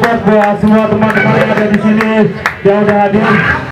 buat semua teman-teman yang ada di sini. Yang udah hadir.